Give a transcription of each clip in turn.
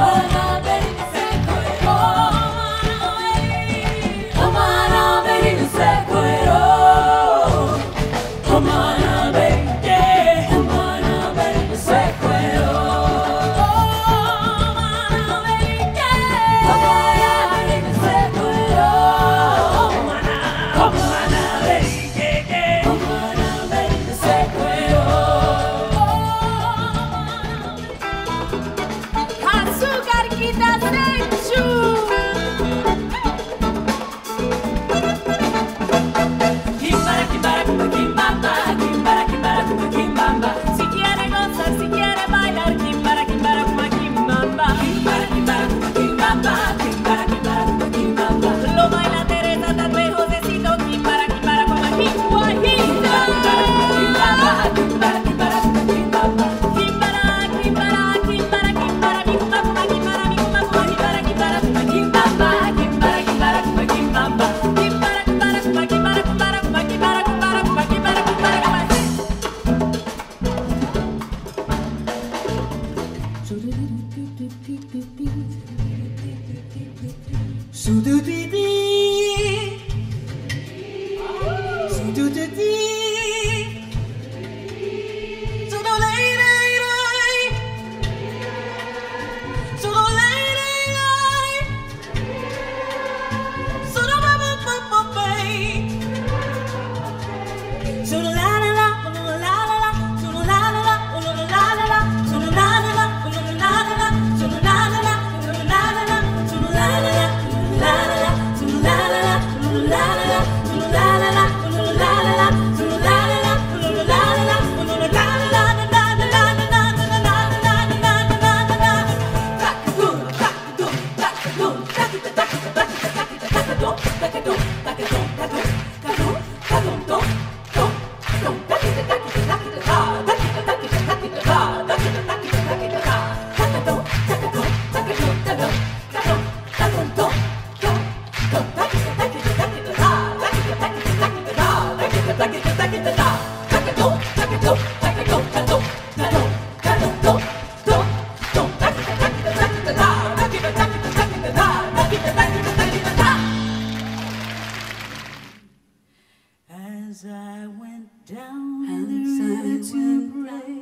Bye. Do do do do. As I went down As the river I to pray,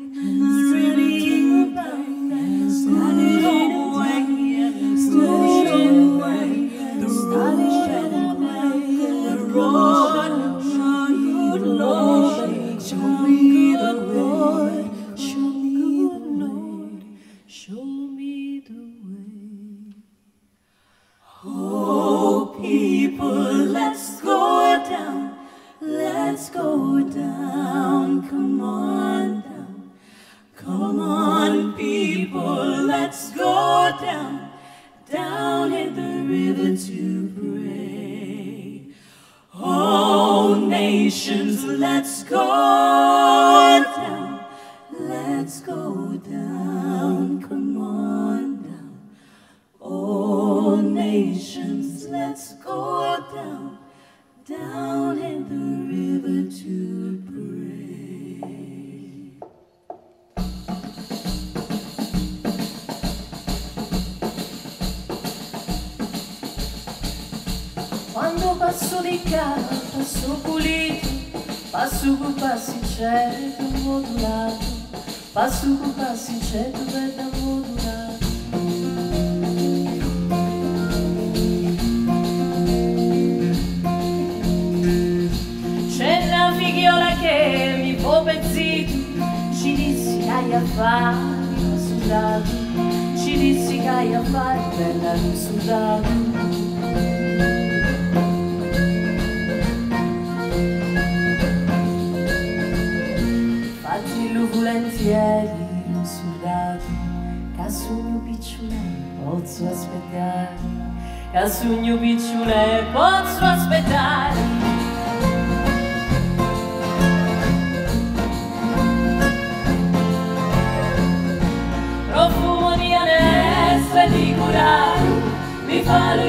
studying about that, I didn't people, let's go down. Down in the river to pray. Oh, nations, let's go down. Let's go down. Come on down. Oh, nations, let's go down, down in the river to passo casa, passo pulito, passo con passiccetto modulato, passo con passiccetto bello modulato. C'è la figliola che mi può pezzito, ci dissi che hai a fare un soldato, ci dissi che hai a fare bella un volentieri un soldato, che sogno piccione posso aspettare, che sogno piccione posso aspettare. profumo di anesso e di curare, mi fa lo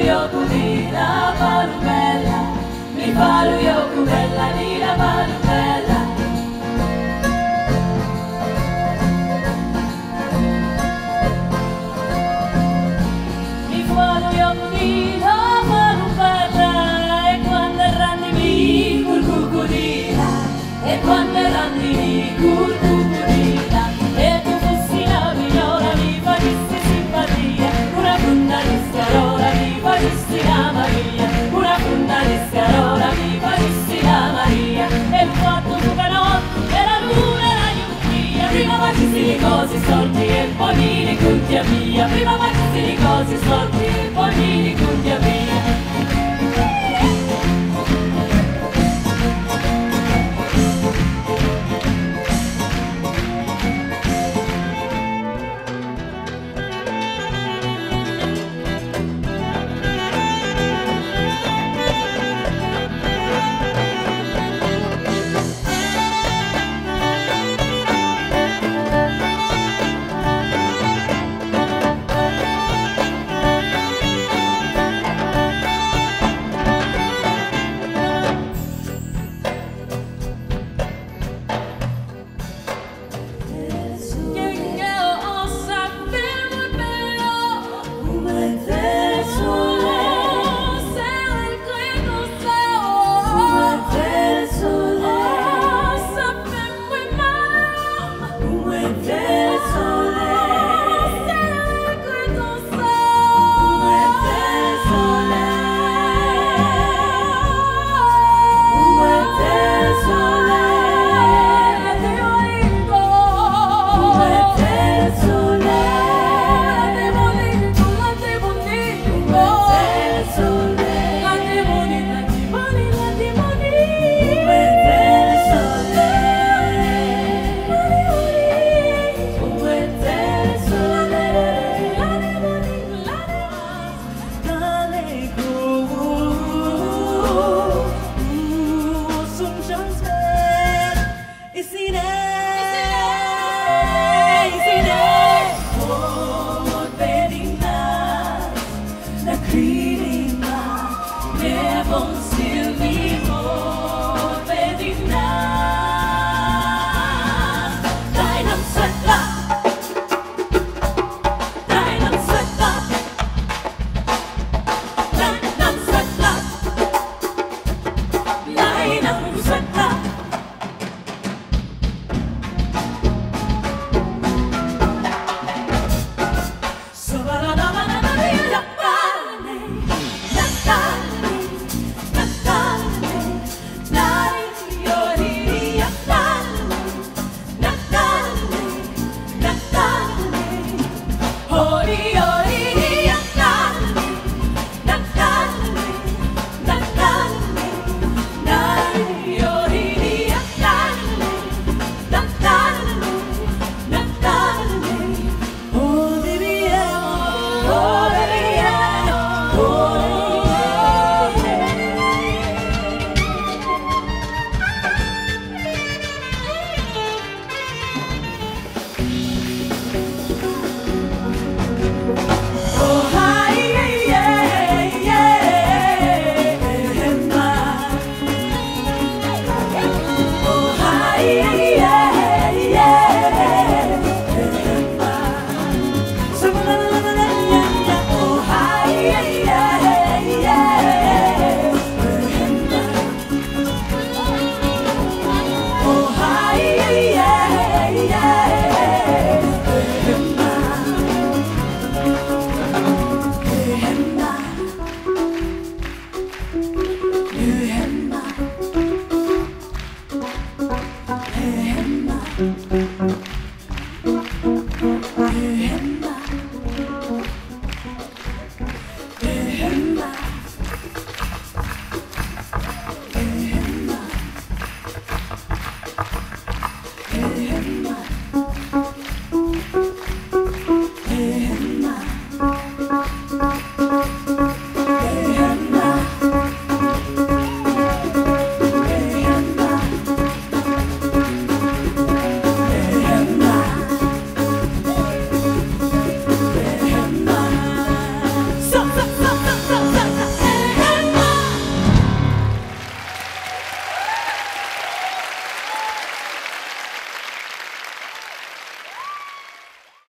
e mi col cucurina, e tu fossi la migliore mi facessi simpatia, una punta di scarola mi facessi la Maria, una punta di scarola mi facessi la Maria, e il fatto cose sorti